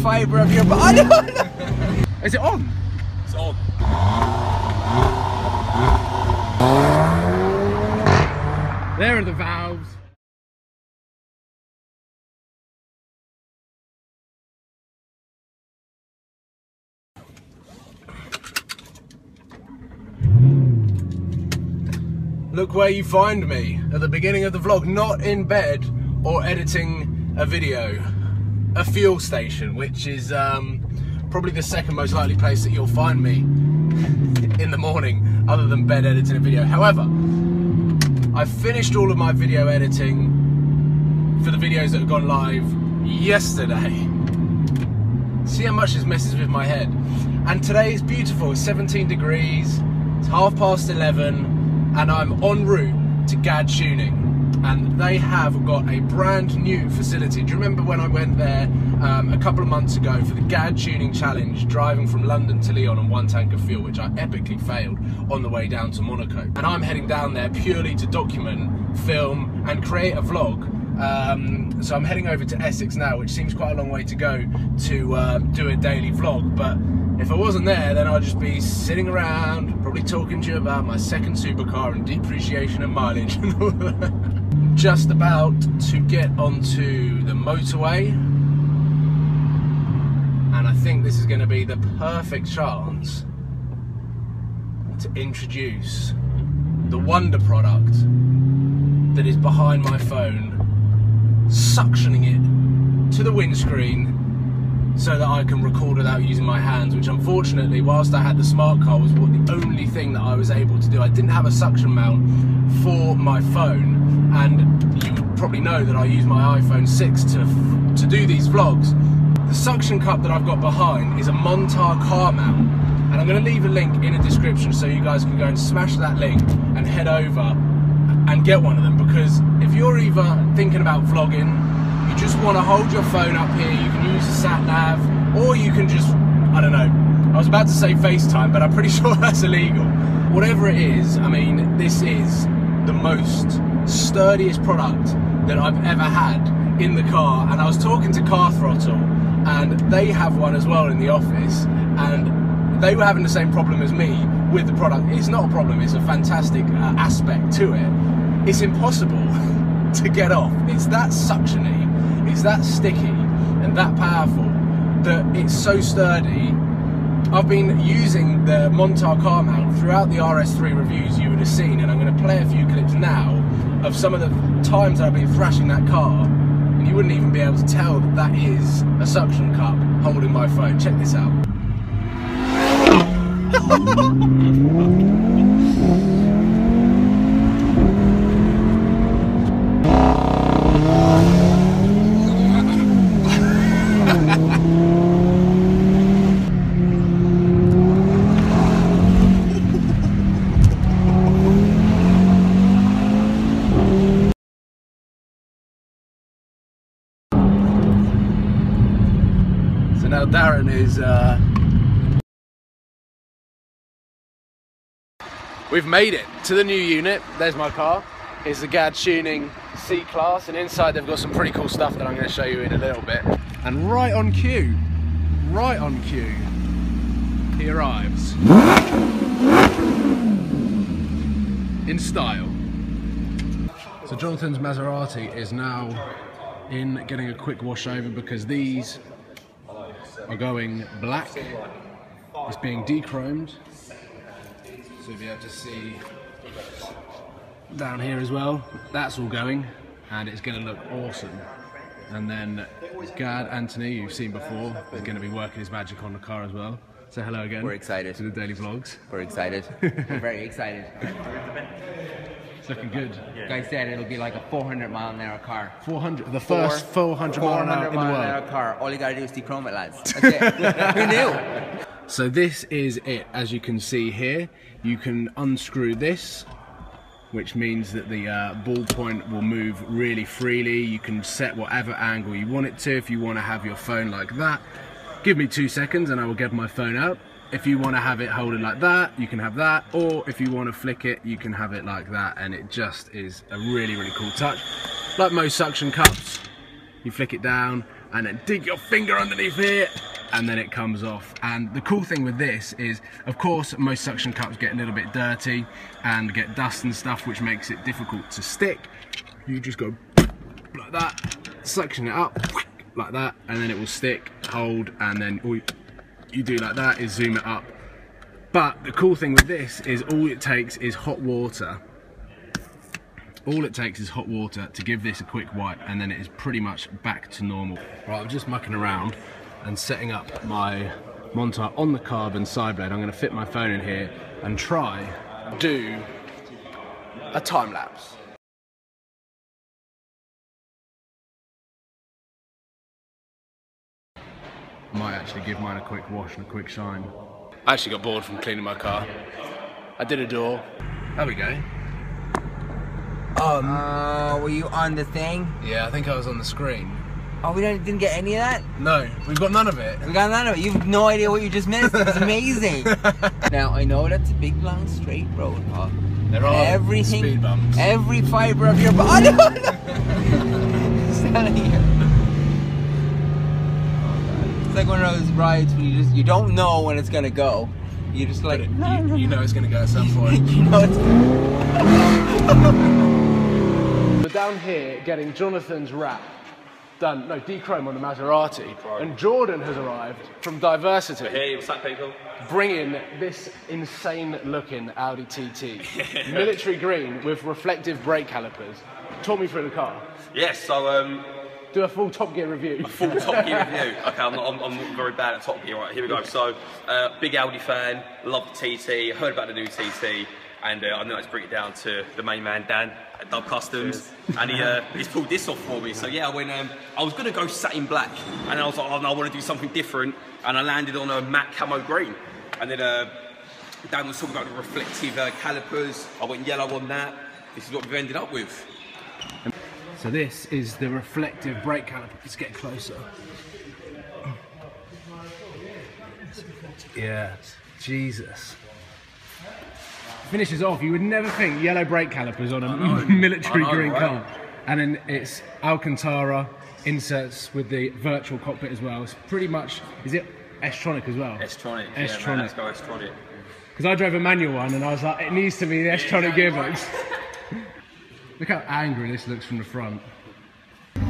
fibre of your body. Is it on? It's on. There are the valves. Look where you find me at the beginning of the vlog, not in bed or editing a video. A fuel station, which is um, probably the second most likely place that you'll find me in the morning, other than bed editing a video. However, I finished all of my video editing for the videos that have gone live yesterday. See how much this messes with my head. And today is beautiful, it's 17 degrees, it's half past 11, and I'm en route to GAD Tuning. And they have got a brand new facility. Do you remember when I went there um, a couple of months ago for the GAD Tuning Challenge, driving from London to Lyon on one tank of fuel, which I epically failed on the way down to Monaco. And I'm heading down there purely to document, film, and create a vlog um, so I'm heading over to Essex now, which seems quite a long way to go to uh, do a daily vlog. But if I wasn't there, then I'd just be sitting around, probably talking to you about my second supercar and depreciation and mileage. Just about to get onto the motorway. And I think this is going to be the perfect chance to introduce the wonder product that is behind my phone suctioning it to the windscreen so that I can record without using my hands, which unfortunately, whilst I had the smart car, was what the only thing that I was able to do. I didn't have a suction mount for my phone, and you probably know that I use my iPhone 6 to, to do these vlogs. The suction cup that I've got behind is a Montar car mount, and I'm going to leave a link in the description so you guys can go and smash that link and head over and get one of them because if you're either thinking about vlogging, you just want to hold your phone up here, you can use the sat nav, or you can just, I don't know, I was about to say FaceTime, but I'm pretty sure that's illegal. Whatever it is, I mean, this is the most sturdiest product that I've ever had in the car. And I was talking to Car Throttle, and they have one as well in the office, and they were having the same problem as me with the product. It's not a problem, it's a fantastic uh, aspect to it it's impossible to get off. It's that suctiony, it's that sticky and that powerful that it's so sturdy. I've been using the Montar car mount throughout the RS3 reviews you would have seen and I'm going to play a few clips now of some of the times I've been thrashing that car and you wouldn't even be able to tell that that is a suction cup holding my phone. Check this out. Darren is. Uh... We've made it to the new unit. There's my car. It's the GAD Tuning C Class, and inside they've got some pretty cool stuff that I'm going to show you in a little bit. And right on cue, right on cue, he arrives in style. So Jonathan's Maserati is now in getting a quick wash over because these are going black. It's being dechromed. So you'll be able to see down here as well. That's all going and it's going to look awesome. And then Gad Anthony, you've seen before, is going to be working his magic on the car as well. So hello again. We're excited. To the daily vlogs. We're excited. We're very excited. It's looking good. Guy said it'll be like a 400 mile an hour car. 400, the first 400 mile an hour in the mile an hour car. All you gotta do is dechrome it, lads. That's it. Who knew? So this is it, as you can see here. You can unscrew this, which means that the uh, ball point will move really freely. You can set whatever angle you want it to. If you want to have your phone like that, give me two seconds and I will get my phone out. If you want to have it holding like that, you can have that. Or if you want to flick it, you can have it like that. And it just is a really, really cool touch. Like most suction cups, you flick it down and then dig your finger underneath here and then it comes off. And the cool thing with this is, of course, most suction cups get a little bit dirty and get dust and stuff, which makes it difficult to stick. You just go like that, suction it up like that, and then it will stick, hold, and then all you do like that is zoom it up. But the cool thing with this is all it takes is hot water all it takes is hot water to give this a quick wipe and then it is pretty much back to normal. Right, I'm just mucking around and setting up my Montar on the carbon side blade. I'm going to fit my phone in here and try do a time lapse. Might actually give mine a quick wash and a quick shine. I actually got bored from cleaning my car. I did a door. There we go. Um. Uh, were you on the thing? Yeah, I think I was on the screen. Oh, we didn't get any of that? No, we've got none of it. We got none of it. You have no idea what you just missed. It's amazing. now, I know that's a big, long, straight road, huh? There are everything, speed bumps. Every fiber of your body. Oh, no, no. Stand here. It's like one of those rides where you just you don't know when it's gonna go. You just like it, you, you, know it's gonna go at some point. you know it's. We're down here getting Jonathan's wrap done, no, D-Chrome on the Maserati. And Jordan has arrived from Diversity. Hey, what's up, people? Bringing this insane looking Audi TT. Military green with reflective brake calipers. Talk me through the car. Yes, so um, do a full Top Gear review. A full Top Gear review. Okay, I'm, not, I'm, I'm, very bad at Top Gear. Right, here we go. So, uh, big Audi fan, love the TT, heard about the new TT, and uh, I know it's bring it down to the main man Dan at Dub Customs, and he uh, he's pulled this off for me. So yeah, when um, I was gonna go satin black, and I was like, oh, no, I want to do something different, and I landed on a matte camo green, and then uh, Dan was talking about the reflective uh, calipers. I went yellow on that. This is what we've ended up with. So this is the reflective brake caliper. Let's get closer. Yeah, Jesus finishes off, you would never think yellow brake calipers on a military know, green right? car. And then it's Alcantara inserts with the virtual cockpit as well. It's pretty much, is it S-Tronic as well? S-Tronic, S-Tronic. Yeah, let's go S-Tronic. Because I drove a manual one and I was like, it needs to be the S-Tronic yeah, gearbox. Look how angry this looks from the front. We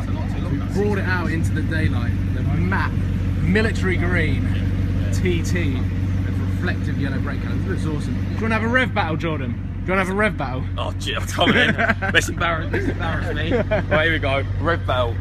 brought it out into the daylight. The matte military green TT with reflective yellow brake colours. Looks awesome. Do you want to have a rev battle, Jordan? Do you want to have a rev battle? Oh, gee, I'm coming in. let's embarrass, let's embarrass me. right, here we go. Rev battle.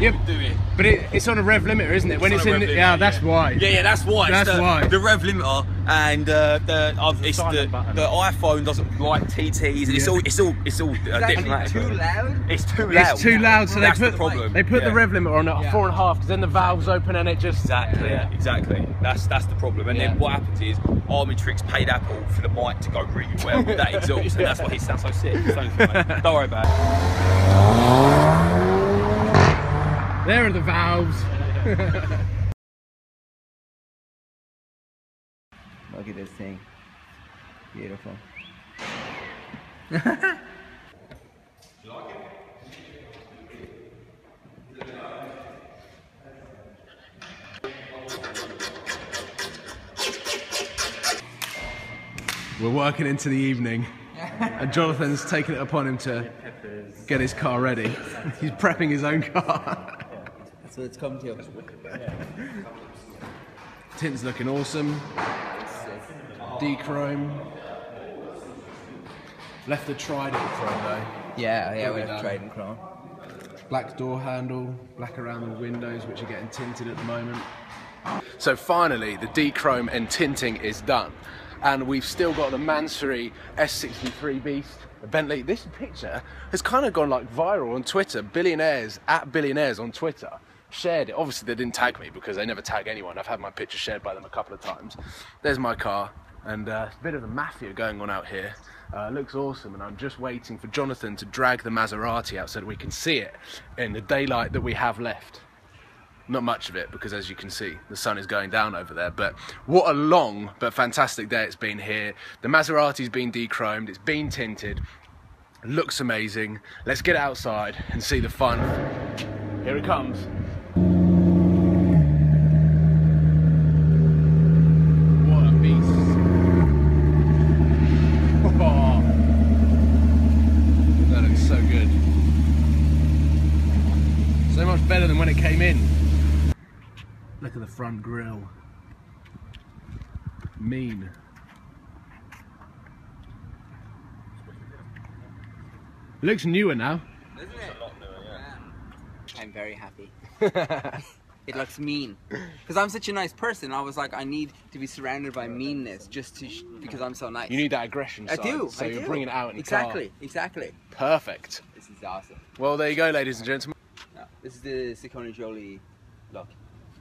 yeah, do it. But it, it's on a rev limiter, isn't it? When it's, it's in, limiter, yeah, that's why. Yeah, yeah, that's why. That's the, why. The rev limiter and uh, the, uh, it's the, the iPhone doesn't like TTs, and it's all it's all it's all uh, different. Too loud. It's too loud. It's too loud. So that's they put the problem. They put yeah. the rev limiter on at yeah. four and a half because then the valves open and it just exactly yeah. exactly. That's that's the problem. And then what happens is Armytrix paid Apple for the mic to go really well with that exhaust, and that's why he sounds so sick. Don't worry about it. There are the valves. Look at this thing. Beautiful. We're working into the evening, and Jonathan's taken it upon him to get his car ready. He's prepping his own car. So it's come to. you. Tint's looking awesome. D-chrome. Left the trident chrome though. Yeah, yeah, we have trident chrome. Black door handle, black around the windows, which are getting tinted at the moment. So finally, the D-chrome and tinting is done. And we've still got the Mansory S63 Beast, the Bentley. This picture has kind of gone like viral on Twitter. Billionaires, at billionaires on Twitter, shared it. Obviously, they didn't tag me because they never tag anyone. I've had my picture shared by them a couple of times. There's my car, and uh, a bit of the mafia going on out here. Uh, looks awesome, and I'm just waiting for Jonathan to drag the Maserati out so that we can see it in the daylight that we have left. Not much of it because, as you can see, the sun is going down over there. But what a long but fantastic day it's been here. The Maserati's been dechromed, it's been tinted, Looks amazing. Let's get outside and see the fun. Here it comes. What a beast. Oh, that looks so good. So much better than when it came in. Look at the front grille. Mean. Looks newer now. Isn't it? Newer, yeah. Yeah. I'm very happy. It looks mean. Because I'm such a nice person. I was like, I need to be surrounded by meanness just to sh- because I'm so nice. You need that aggression I side. do. So I you're do. bringing it out in the exactly. Exactly. Perfect. This is awesome. Well, there you go, ladies and gentlemen. Yeah. This is the Siccone Jolie look.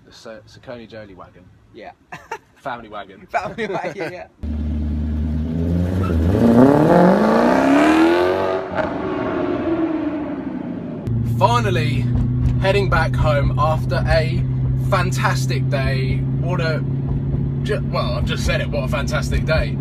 The Sa- Saucony Jolie wagon. Yeah. Family wagon. Family wagon. Yeah. Finally, heading back home after a fantastic day. What a. Well, I've just said it, what a fantastic day.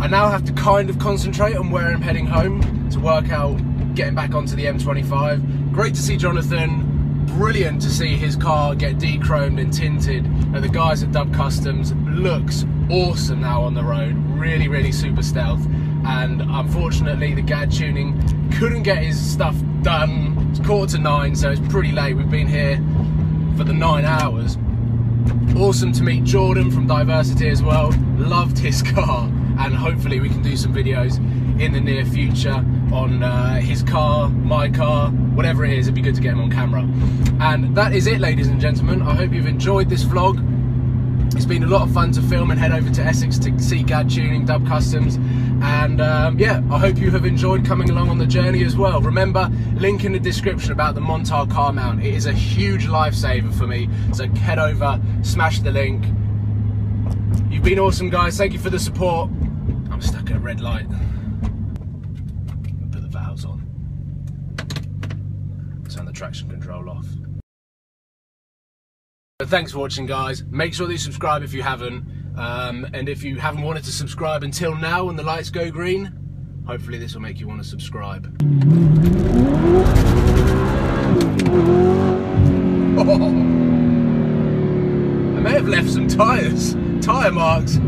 I now have to kind of concentrate on where I'm heading home to work out getting back onto the M25. Great to see Jonathan. Brilliant to see his car get de-chromed and tinted. And the guys at Dub Customs looks awesome now on the road. Really, really super stealth. And unfortunately, the GAD tuning couldn't get his stuff done. It's quarter to nine, so it's pretty late. We've been here for the nine hours. Awesome to meet Jordan from Diversity as well. Loved his car, and hopefully we can do some videos in the near future on uh, his car, my car, whatever it is. It'd be good to get him on camera. And that is it, ladies and gentlemen. I hope you've enjoyed this vlog. It's been a lot of fun to film and head over to Essex to see GAD Tuning, Dub Customs, and um, yeah, I hope you have enjoyed coming along on the journey as well. Remember, link in the description about the Montar car mount. It is a huge lifesaver for me, so head over, smash the link. You've been awesome, guys. Thank you for the support. I'm stuck at a red light. Put the valves on. Turn the traction control off. But thanks for watching, guys. Make sure that you subscribe if you haven't. Um, and if you haven't wanted to subscribe until now when the lights go green, hopefully this will make you want to subscribe. I may have left some tyres, tyre marks.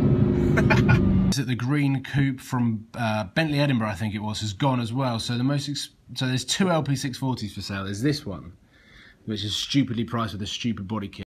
It the green coupe from uh, Bentley Edinburgh? I think it was has gone as well. So the most ex- so there's two LP640s for sale. There's this one, which is stupidly priced with a stupid body kit.